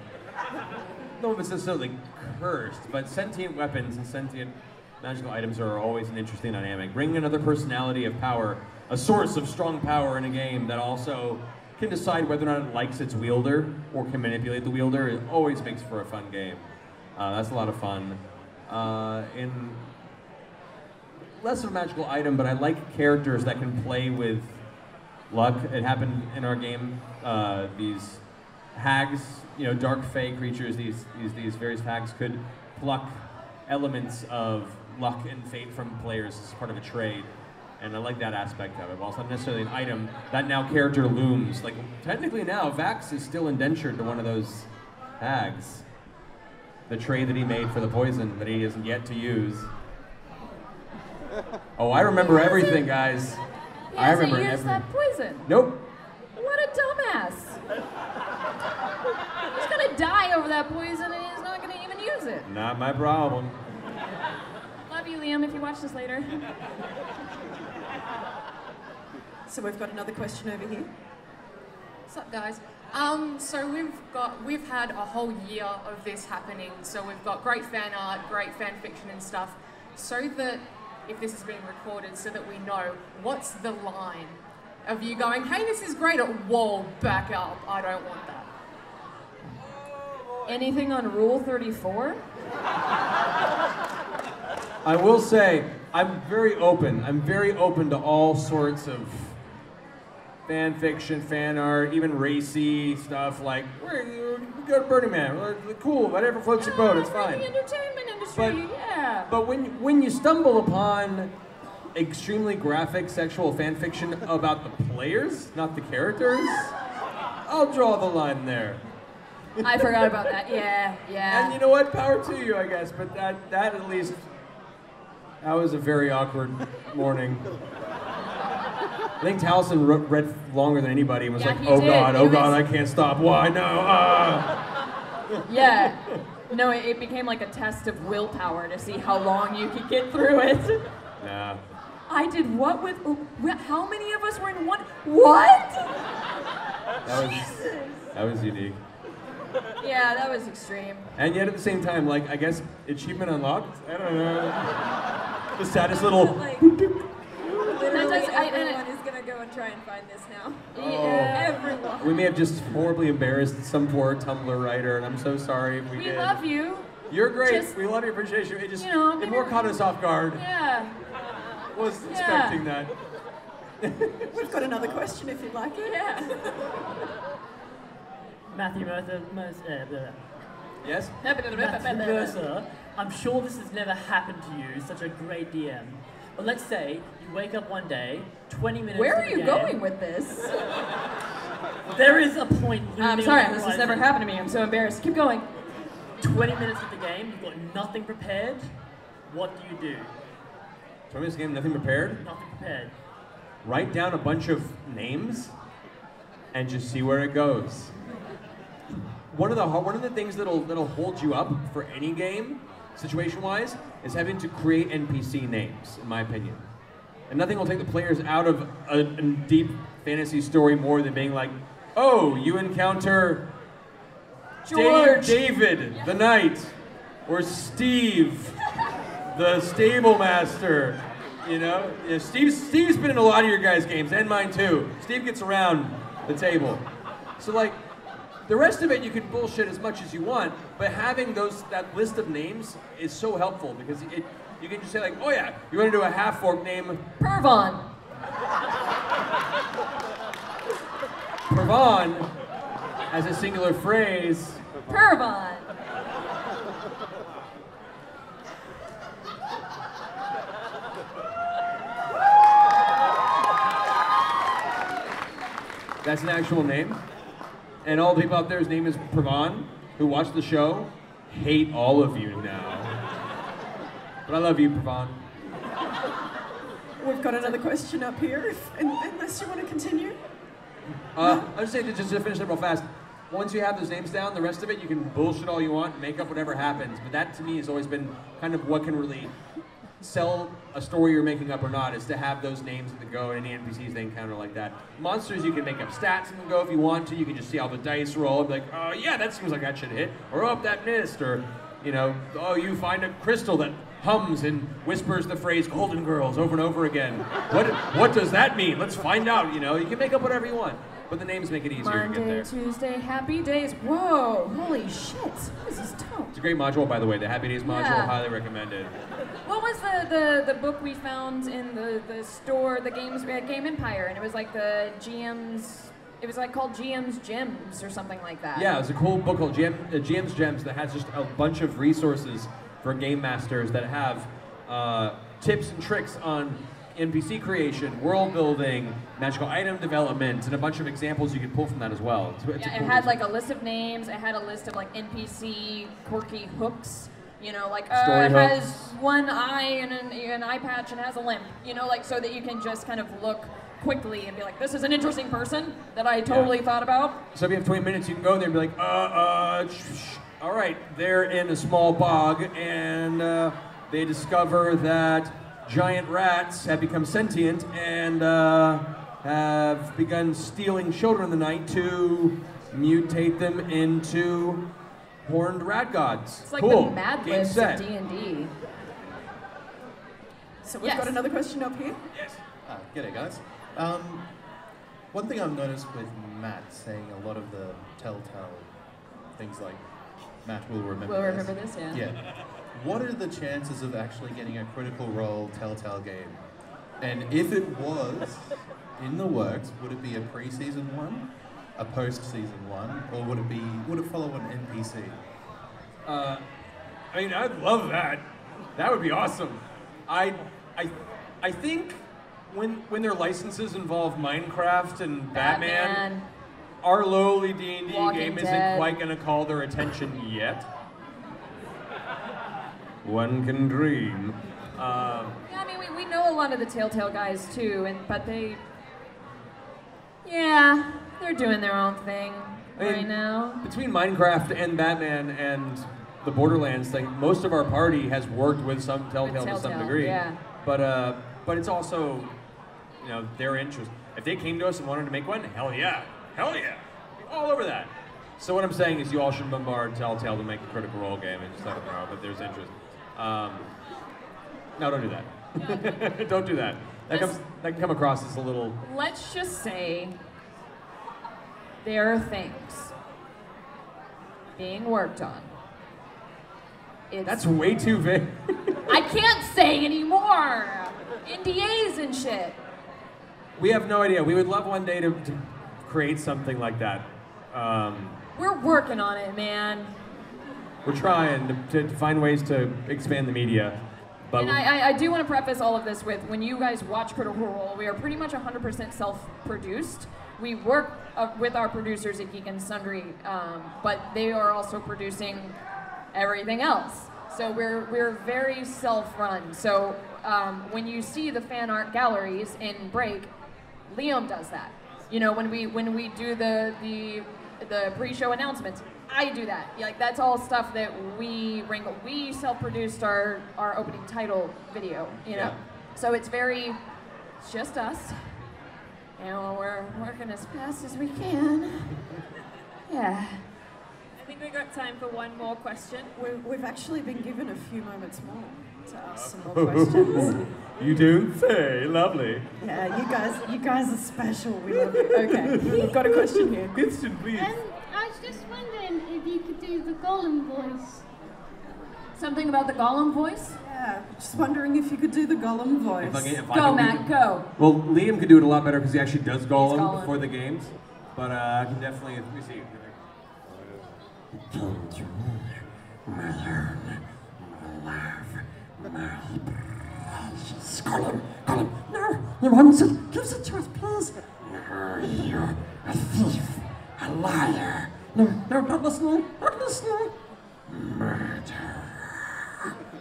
No one necessarily cursed, but sentient weapons and sentient magical items are always an interesting dynamic. Bringing another personality of power, a source of strong power in a game that also can decide whether or not it likes its wielder or can manipulate the wielder, it always makes for a fun game. Uh, that's a lot of fun. Uh, in less of a magical item, but I like characters that can play with luck. It happened in our game. Uh, these hags, you know, dark fey creatures. These these these various hags could pluck elements of luck and fate from players as part of a trade. And I like that aspect of it. While it's not necessarily an item, that now character looms. Like technically now, Vax is still indentured to one of those hags. The trade that he made for the poison that he hasn't yet to use. Oh, I remember everything, guys. He I hasn't remember used every- that poison. Nope. What a dumbass. he's gonna die over that poison and he's not gonna even use it. Not my problem. Love you, Liam, if you watch this later. So we've got another question over here. What's up, guys? Um, so we've got we've had a whole year of this happening. So we've got great fan art, great fan fiction and stuff. So that if this is being recorded, so that we know what's the line of you going, "Hey, this is great," or "Whoa, back up! I don't want that." Anything on Rule 34? I will say, I'm very open. I'm very open to all sorts of fan fiction, fan art, even racy stuff. Like, we're, we go to Burning Man. We're, cool. Whatever floats your boat, oh, it's The fine. entertainment industry, yeah. But when when you stumble upon extremely graphic sexual fan fiction about the players, not the characters, I'll draw the line there. I forgot about that. Yeah, yeah. And you know what? Power to you, I guess. But that that at least that was a very awkward morning. I think Taliesin read longer than anybody and was Yeah, like, "Oh did. God, oh was- God, I can't stop. Why no? Ah." Yeah. No, it, it became like a test of willpower to see how long you could get through it. Nah. I did what with? How many of us were in one? What? That was that was unique. Yeah, that was extreme. And yet at the same time, like I guess achievement unlocked. I don't know. The saddest little. Literally does- I- everyone is gonna go and try and find this now. Yeah. Everyone. We may have just horribly embarrassed some poor Tumblr writer, and I'm so sorry if we, We did. love you. You're great. Just- we love your appreciation. It just you know, it maybe- more caught us off guard. Yeah. Was Yeah. expecting that. We've got another question if you'd like it. Yeah. Matthew Mercer, Mercer, uh, blah. Yes. Matthew Mercer, I'm sure this has never happened to you, such a great DM. But let's say you wake up one day, 20 minutes Where are you game, going with this? There is a point. I'm sorry, this has never happened to me. I'm so embarrassed. Keep going. 20 minutes of the game, you've got nothing prepared. What do you do? Twenty minutes game, nothing prepared. Nothing prepared. Write down a bunch of names. and just see where it goes. One of the one of the things that'll that'll hold you up for any game, situation-wise, is having to create NPC names, in my opinion. And nothing will take the players out of a, a deep fantasy story more than being like, "Oh, you encounter George. David, the knight, or Steve, the stable master." You know, yeah, Steve, Steve's been in a lot of your guys' games, and mine too. Steve gets around the table. So, like, the rest of it you can bullshit as much as you want, but having those that list of names is so helpful because it, you can just say like, oh yeah, you want to do a half fork name Pervon. Pervon as a singular phrase. Pervon. That's an actual name. And all the people out there's name is Pervon, who watch the show, hate all of you now. But I love you, Pervon. We've got another question up here, if, unless you want to continue. Uh, I was saying to just to finish it real fast. Once you have those names down, the rest of it you can bullshit all you want, make up whatever happens. But that to me has always been kind of what can really sell a story you're making up or not is to have those names that go and any NPCs they encounter like that. Monsters you can make up stats and go if you want to. You can just see how the dice roll and be like, oh yeah, that seems like that should hit, or oh that missed, or you know, oh you find a crystal that hums and whispers the phrase "Golden Girls" over and over again. What what does that mean? Let's find out. You know, you can make up whatever you want, but the names make it easier to get Monday, there. Tuesday, happy days. Whoa, holy shit. What is this tone? It's a great module, by the way. The Happy Days module, Yeah. highly recommended. What was the, the, the book we found in the, the store, the games at Game Empire? And it was like the GM's, it was like called GM's Gems or something like that. Yeah, it was a cool book called GM, uh, GM's Gems that has just a bunch of resources for game masters that have uh, tips and tricks on NPC creation, world building, magical item development, and a bunch of examples you can pull from that as well. It's, it's Yeah, it had like a list of names. It had a list of like NPC quirky hooks. You know, like uh, Story it has one eye and an, an eye patch and has a limp. You know, like so that you can just kind of look quickly and be like, this is an interesting person that I totally thought about. So if you have 20 minutes, you can go there and be like, uh, uh, sh- sh- all right, they're in a small bog, and uh, they discover that giant rats have become sentient and uh, have begun stealing children in the night to mutate them into horned rat gods. It's like cool. the Mad Game Libs set. of D&D. So we've Yes. got another question up here. Yes. Uh, g'day, guys. Um, one thing I've noticed with Matt saying a lot of the telltale things like Matt will remember Will this. remember this, yeah. Yeah. What are the chances of actually getting a critical role telltale game? And if it was in the works, would it be a pre-season one, a post-season one, or would it be would it follow an NPC? Uh, I mean, I'd love that. That would be awesome. I, I, I think when when their licenses involve Minecraft and Batman, Batman. our lowly D and D Walking game isn't quite going to call their attention yet. One can dream. Um, Yeah, I mean, we, we know a lot of the Telltale guys too, and but they, yeah, they're doing their own thing I mean, right now. Between Minecraft and Batman and the Borderlands thing, most of our party has worked with some Telltale, to some degree. yeah. But uh, but it's also, you know, their interest. If they came to us and wanted to make one, hell yeah, hell yeah, all over that. So what I'm saying is, you all should bombard Telltale to make a Critical Role game and just let them know that there's interest. Um, no, don't do that. don't do that. That comes that can come across as a little. Let's just say there are things being worked on. It's, That's way too vague. I can't say anymore. NDAs and shit. We have no idea. We would love one day to, to create something like that. Um, We're working on it, man. We're trying to, to, find ways to expand the media, but And I, I, I do want to preface all of this with when you guys watch Critical Role, we are pretty much 100% self produced. We work uh, with our producers at Geek and Sundry, um, but they are also producing everything else. So we're, we're very self run. So um, when you see the fan art galleries in Break, Liam does that. you know, when we when we do the the the pre-show announcements, I do that. Like that's all stuff that we wrangle. We self-produced our our opening title video, you know. Yeah. So it's very, it's just us, and we're working as fast as we can. Yeah. I think we got time for one more question. We've, we've actually been given a few moments more to ask some more questions. you do? Say, lovely. Yeah, you guys, you guys are special. We love you. Okay, we've got a question here. Question, please. Um, I was just wondering if you could do the Gollum voice. Something about the Gollum voice? Yeah, just wondering if you could do the Gollum voice. If I if Go, Matt, do- go. Well, Liam could do it a lot better because he actually does Gollum, Gollum. before the games. But uh, I can definitely. Let me see. Gollum, Gollum, no, you want it? Give it to us, please. No, you're a thief, a liar. No, no, not listening, not listening. Murder.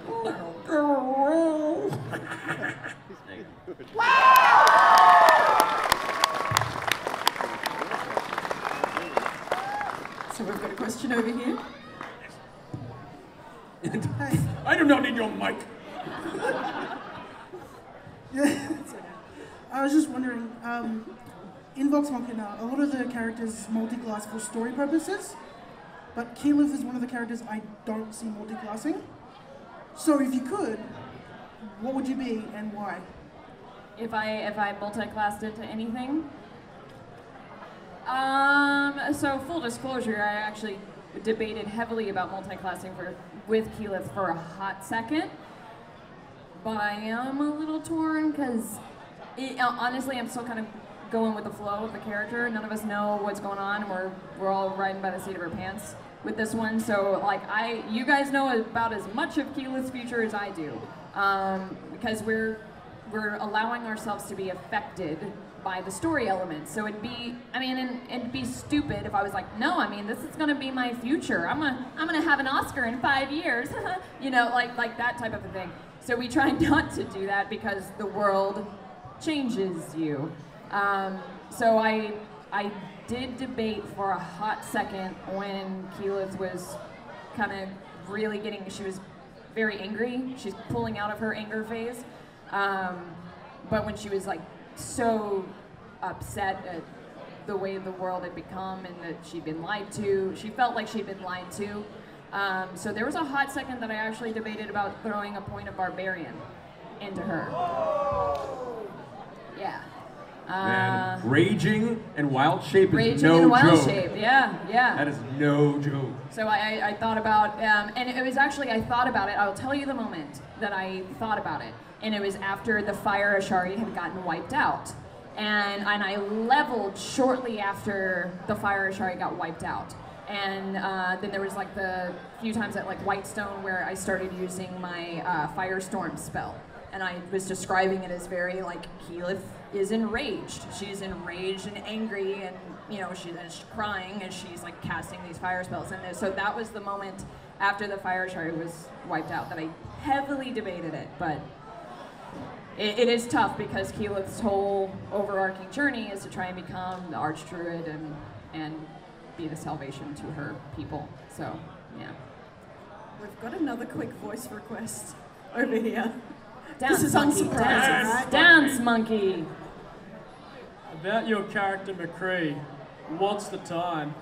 No, go away. So we've got a question over here. I do not need your mic. Yeah, I was just wondering, um, in Vox Machina, a lot of the characters multi-class for story purposes, but Keyleth is one of the characters I don't see multi-classing. So if you could, what would you be and why? If I if I multi-classed into anything. Um, so full disclosure, I actually debated heavily about multi-classing for with Keyleth for a hot second, but I am a little torn because honestly, I'm still kind of going with the flow of the character. None of us know what's going on. We're we're all riding by the seat of our pants with this one. So like I, you guys know about as much of Keyleth's future as I do, um, because we're we're allowing ourselves to be affected by the story elements. So it'd be, I mean, and, it'd be stupid if I was like, no, I mean, this is gonna be my future. I'm gonna, I'm gonna have an Oscar in five years, you know, like like that type of a thing. So we try not to do that because the world changes you. Um, so I, I did debate for a hot second when Keyleth was kind of really getting, she was very angry. She's pulling out of her anger phase. Um, but when she was like so upset at the way the world had become and that she'd been lied to, she felt like she'd been lied to. Um, so there was a hot second that I actually debated about throwing a point of barbarian into her. Yeah. Uh, raging and wild shape is Raging no in wild joke. shape, yeah, yeah. That is no joke. So I, I, I thought about, um, and it was actually, I thought about it, I'll tell you the moment that I thought about it. And it was after the fire Ashari had gotten wiped out. And, and I leveled shortly after the fire Ashari got wiped out. And uh, then there was like the few times at like Whitestone where I started using my uh, Firestorm spell. And I was describing it as very like Keyleth is enraged. She's enraged and angry, and you know she's, she's crying and she's like casting these fire spells. And so that was the moment after the fire Ashari was wiped out that I heavily debated it. But it, it is tough because Keyleth's whole overarching journey is to try and become the arch druid and and be the salvation to her people. So yeah. We've got another quick voice request over here. Dance this is monkey, unsurprising, dance, right? dance monkey. About your character McCree, what's the time?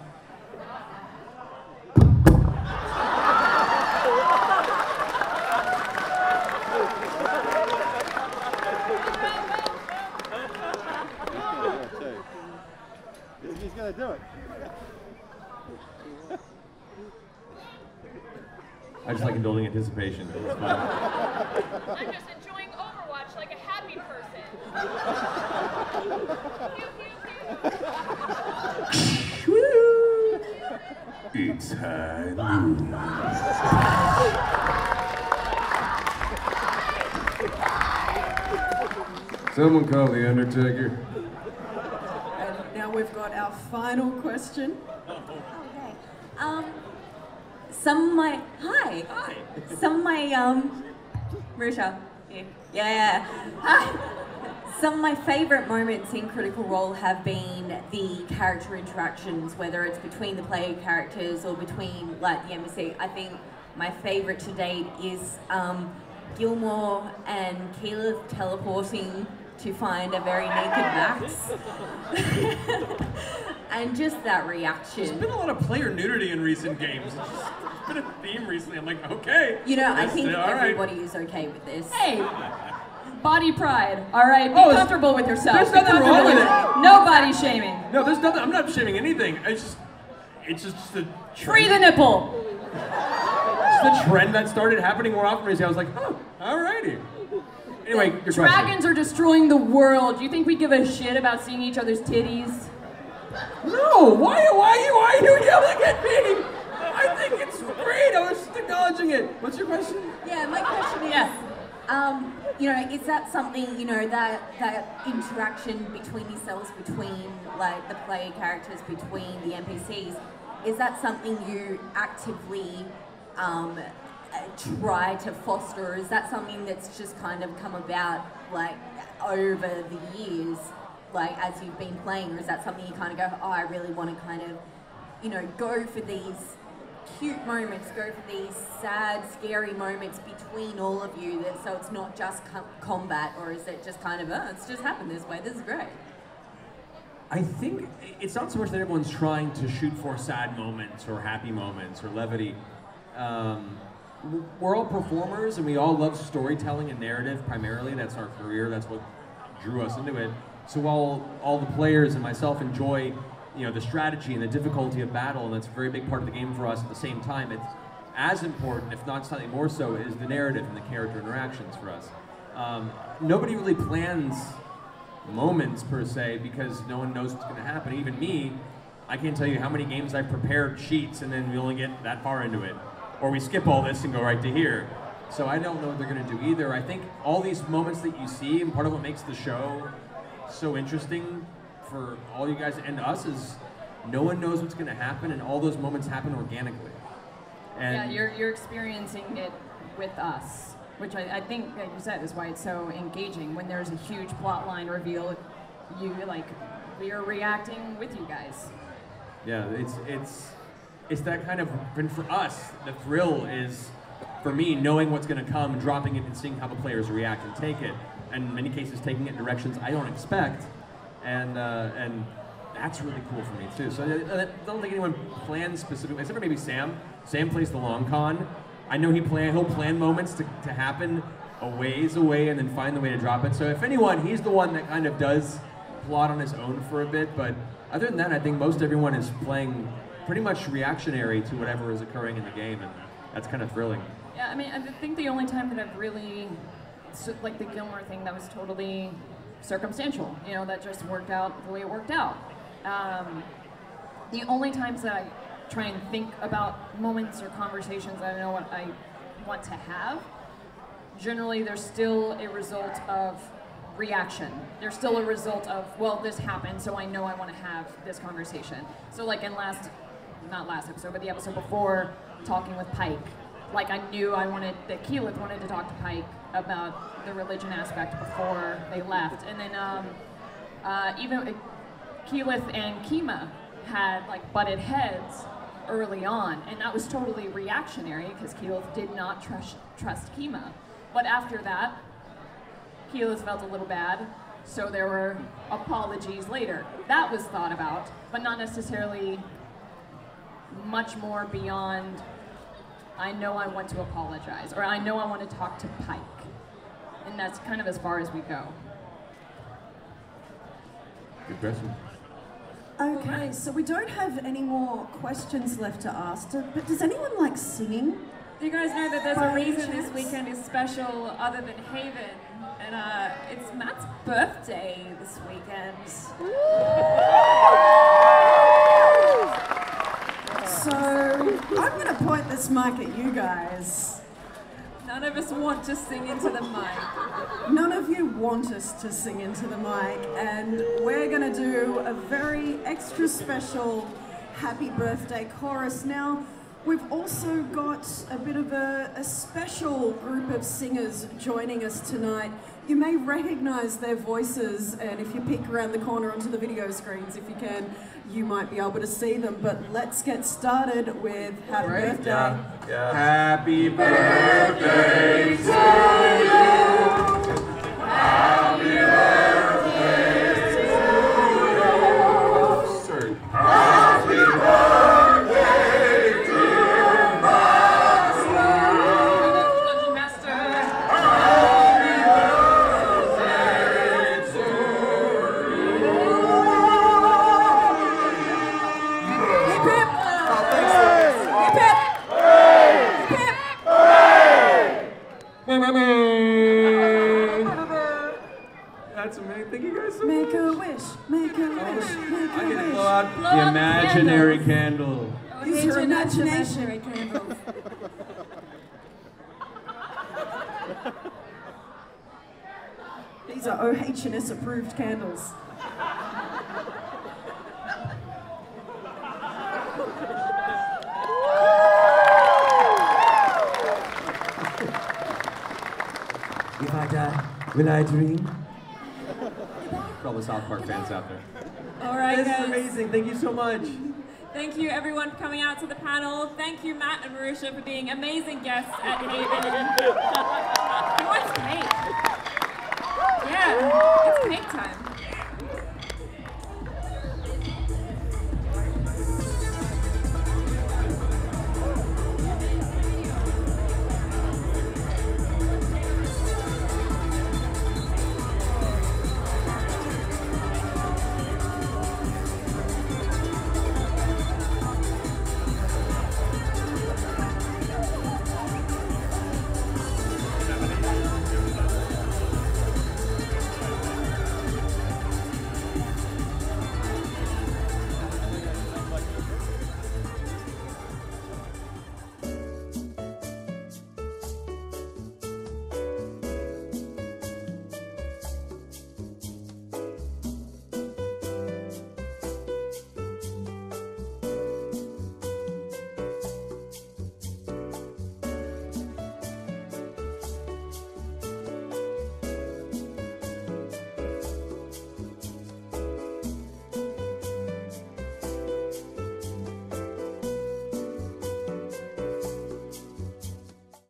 He's gonna do it. I just like indulging anticipation. It's fun. I'm just enjoying Overwatch like a happy It's high noon. Someone call the Undertaker. And now we've got our final question. Okay. Um, some of my hi. Hi. Some of my um, Marisha. Yeah. yeah. Hi. Some of my favourite moments in Critical Role have been the character interactions, whether it's between the player characters or between like the NPCs. I think my favourite to date is um, Gilmore and Keyleth teleporting to find a very naked Vax. and just that reaction. There's been a lot of player nudity in recent games. It's, just, it's been a theme recently. I'm like, okay. You know, I think all right. everybody is okay with this. Hey, body pride. All right, be Oh, comfortable with yourself. there's nothing wrong with it. No body shaming. No, there's nothing. I'm not shaming anything. It's just, it's just the Free the nipple. It's the trend that started happening more often recently. I was like, oh, alrighty. Anyway, your question. Dragons are destroying the world. Do you think we give a shit about seeing each other's titties? No, why, why, you? why are you yelling at me? I think it's great. I was just acknowledging it. What's your question? Yeah, my question is, um, you know, is that something, you know, that that interaction between yourselves, between like the player characters, between the NPCs, is that something you actively um, try to foster? Is that something that's just kind of come about like over the years, like as you've been playing, or is that something you kind of go, oh, I really want to kind of, you know, go for these cute moments, go for these sad, scary moments between all of you, that, so it's not just com- combat, or is it just kind of, oh, it's just happened this way, this is great. I think it's not so much that everyone's trying to shoot for sad moments or happy moments or levity. Um, we're all performers and we all love storytelling and narrative primarily. That's our career. That's what drew us into it. So while all the players and myself enjoy, you know, the strategy and the difficulty of battle, and that's a very big part of the game for us. At the same time, it's as important, if not slightly more so, is the narrative and the character interactions for us. Um, nobody really plans moments per se because no one knows what's going to happen. Even me, I can't tell you how many games I've prepared sheets and then we only get that far into it, or we skip all this and go right to here. So I don't know what they're going to do either. I think all these moments that you see, and part of what makes the show so interesting for all you guys and us is no one knows what's going to happen, and all those moments happen organically. And yeah, you're, you're experiencing it with us, which I, I think, like you said, is why it's so engaging. When there's a huge plot line reveal, you like we are reacting with you guys. Yeah, it's it's it's that kind of and for us, the thrill is for me knowing what's going to come, dropping it, and seeing how the players react and take it, and in many cases taking it in directions I don't expect, and uh, and that's really cool for me too. So I don't think anyone plans specifically, except for maybe Sam. Sam plays the long con. I know he plan he'll plan moments to, to happen a ways away and then find the way to drop it. So if anyone, he's the one that kind of does plot on his own for a bit. But other than that, I think most everyone is playing pretty much reactionary to whatever is occurring in the game, and that's kind of thrilling. Yeah, I mean, I think the only time that I've really, so- like the Gilmore thing, that was totally circumstantial. You know, that just worked out the way it worked out. Um, the only times that I try and think about moments or conversations I know what I want to have, generally they're still a result of reaction. They're still a result of, well, this happened, so I know I want to have this conversation. So, like in last, not last episode, but the episode before, talking with Pike, like I knew I wanted, that Keyleth wanted to talk to Pike about the religion aspect before they left. And then um, uh, even uh, Keyleth and Kima had like butted heads early on, and that was totally reactionary because Keyleth did not trust, trust Kima. But after that, Keyleth felt a little bad, so there were apologies later. That was thought about, but not necessarily much more beyond I know I want to apologize, or I know I want to talk to Pike. And that's kind of as far as we go. Good question. Okay, so we don't have any more questions left to ask, but does anyone like singing? Do you guys know that there's By a any reason this weekend is special other than Haven? And uh, it's Matt's birthday this weekend. So I'm going to point this mic at you guys. None of us want to sing into the mic. None of you want us to sing into the mic, and we're going to do a very extra special happy birthday chorus. Now, we've also got a bit of a, a special group of singers joining us tonight. You may recognize their voices, and if you peek around the corner onto the video screens, if you can, you might be able to see them. But let's get started with Happy Birthday. Happy birthday to you. Happy birthday a I'm gonna wish. blow the imaginary candle. Use your imagination. Imaginary candles. These are OH&S approved candles. If I die, will I dream? For all the South Park fans out there. All right, This is amazing. Thank you so much. Thank you, everyone, for coming out to the panel. Thank you, Matt and Marisha, for being amazing guests at Haven. Wants cake? Yeah, it's cake time.